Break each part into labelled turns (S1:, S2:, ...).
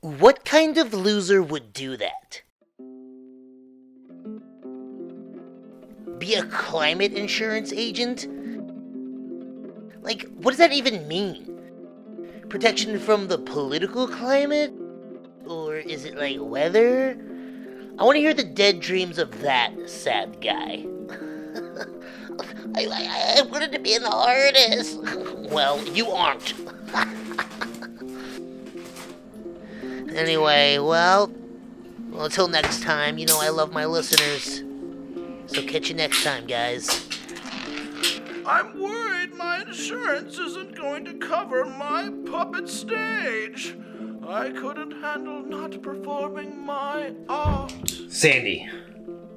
S1: What kind of loser would do that? Be a climate insurance agent? Like, what does that even mean? Protection from the political climate? Or is it like weather? I want to hear the dead dreams of that sad guy. I, I, I wanted to be an artist. Well, you aren't. anyway, well, well, until next time, you know I love my listeners. So catch you next time, guys.
S2: I'm worried my insurance isn't going to cover my puppet stage. I couldn't handle not performing my art.
S3: Sandy.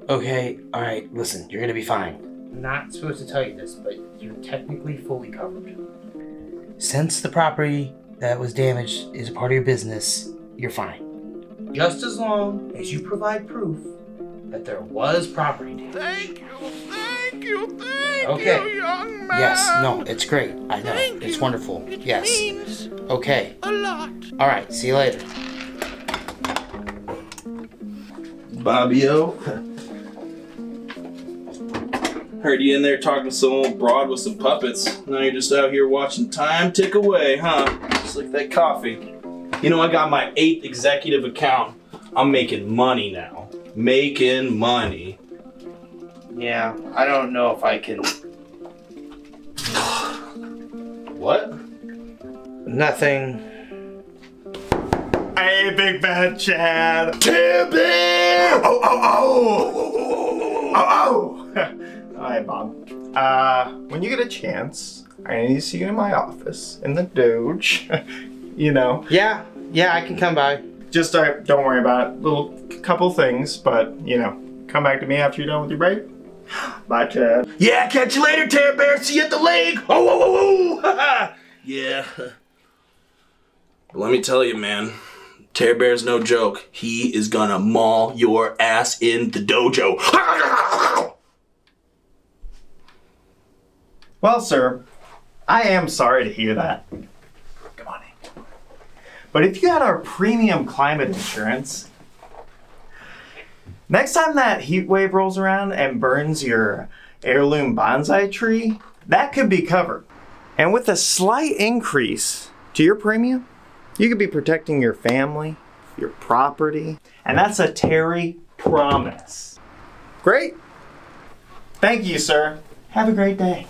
S3: Okay, alright, listen, you're gonna be fine. I'm not supposed to tell you this, but you're technically fully covered. Since the property that was damaged is a part of your business, you're fine. Just as long as you provide proof that there was property damage.
S2: Thank you, thank you, thank
S3: Okay.
S2: you, young man.
S3: Yes, no, it's great. I know.
S2: Thank
S3: it's
S2: you.
S3: wonderful.
S2: It
S3: yes.
S2: means
S3: Okay.
S2: a lot.
S3: Alright, see you later.
S4: Bobbio. Heard you in there talking to some old broad with some puppets. Now you're just out here watching time tick away, huh? Just like that coffee. You know, I got my eighth executive account. I'm making money now. Making money.
S3: Yeah, I don't know if I can.
S4: What?
S3: Nothing.
S5: Hey, Big Bad Chad.
S4: Timber!
S5: Oh, oh, oh. Oh, oh. Hi, Bob. Uh, when you get a chance, I need to see you in my office in the Doge. you know,
S3: Yeah, yeah, I can come by.
S5: just uh, don't worry about it. Little couple things, but you know, come back to me after you're done with your break. Bye, Chad.
S4: Yeah, catch you later, Tear Bear. See you at the lake. Oh, oh, oh, oh. yeah. Let me tell you, man. Tear Bear's no joke. He is gonna maul your ass in the dojo.
S5: Well, sir, I am sorry to hear that. But if you had our premium climate insurance, next time that heat wave rolls around and burns your heirloom bonsai tree, that could be covered. And with a slight increase to your premium, you could be protecting your family, your property, and that's a Terry promise. Great. Thank you, sir. Have a great day.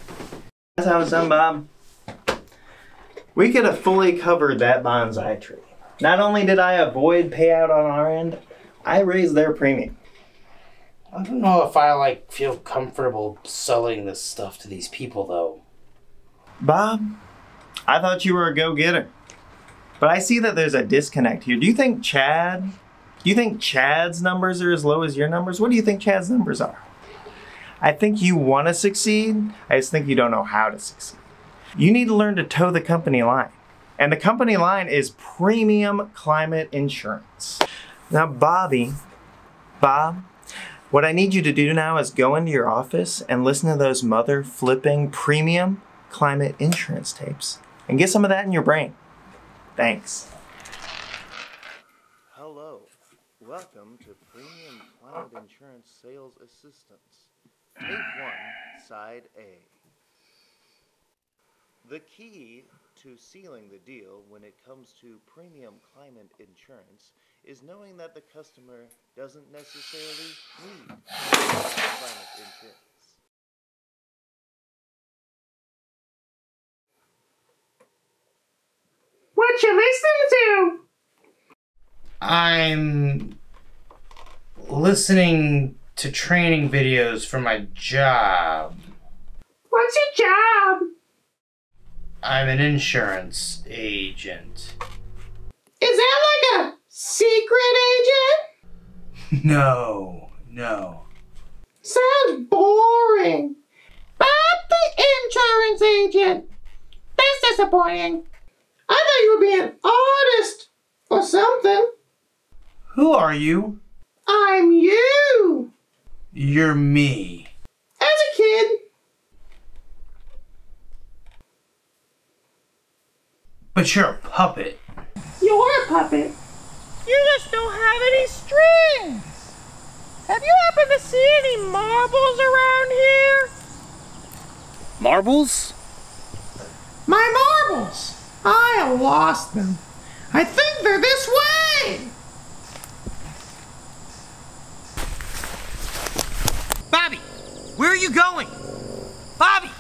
S5: That's how it's done, Bob. We could have fully covered that bonsai tree. Not only did I avoid payout on our end, I raised their premium.
S3: I don't know if I like feel comfortable selling this stuff to these people though.
S5: Bob, I thought you were a go-getter. But I see that there's a disconnect here. Do you think Chad, do you think Chad's numbers are as low as your numbers? What do you think Chad's numbers are? I think you want to succeed. I just think you don't know how to succeed. You need to learn to toe the company line. And the company line is premium climate insurance. Now, Bobby, Bob, what I need you to do now is go into your office and listen to those mother flipping premium climate insurance tapes and get some of that in your brain. Thanks.
S6: Hello. Welcome to Premium Climate Insurance Sales Assistance. Tape 1, Side A. The key to sealing the deal when it comes to premium climate insurance is knowing that the customer doesn't necessarily need climate insurance.
S7: What you listening to?
S3: I'm listening to training videos for my job.
S7: What's your job?
S3: I'm an insurance agent.
S7: Is that like a secret agent?
S3: No, no.
S7: Sounds boring. Bob the insurance agent. That's disappointing. I thought you would be an artist or something.
S3: Who are you?
S7: I'm you.
S3: You're me.
S7: As a kid,
S3: But you're a puppet.
S7: you're a puppet. You just don't have any strings. Have you happened to see any marbles around here?
S3: Marbles?
S7: My marbles. I lost them. I think they're this way.
S3: Bobby! Where are you going? Bobby!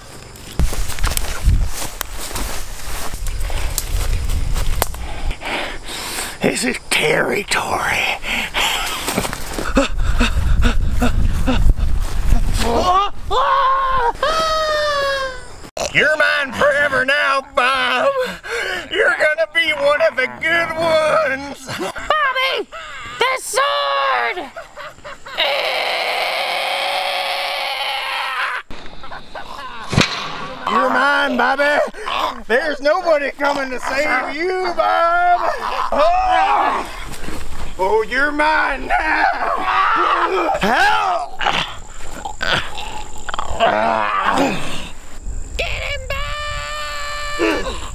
S7: This is territory.
S5: You're mine forever now, Bob. You're gonna be one of the good ones.
S7: Bobby! The sword!
S5: You're mine, Bobby. There's nobody coming to save you, Bob. Oh, oh you're mine now. Help!
S7: Get him back!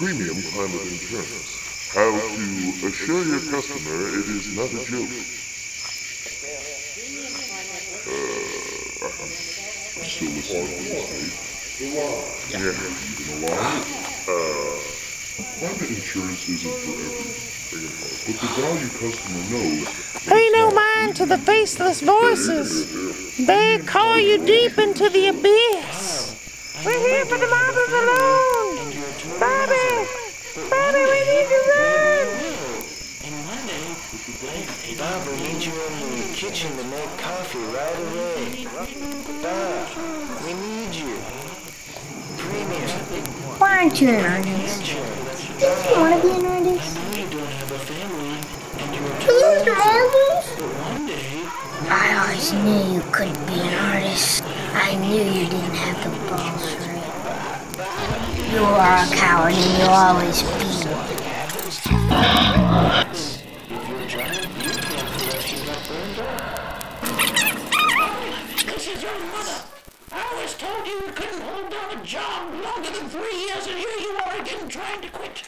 S8: Premium climate insurance. How to assure your customer it is not a joke. Uh, I'm still listening to this, right? Yeah, you can alarm. Uh, climate insurance isn't for everyone, but the value customer knows.
S7: Pay no mind to the faceless voices. They call you deep into the abyss. We're here for the marbles alone. Bobby! Bobby, we need to run!
S6: Bob, we need you in the kitchen to make coffee right away. Bob, we need you. Premium.
S9: Why aren't you an artist? Didn't you want to be an artist? These marbles? I always knew you couldn't be an artist. I knew you didn't have the balls. You are a coward and you'll always be one.
S7: This is your mother. I always told you you couldn't hold down a job longer than three years, and here you are again trying to quit.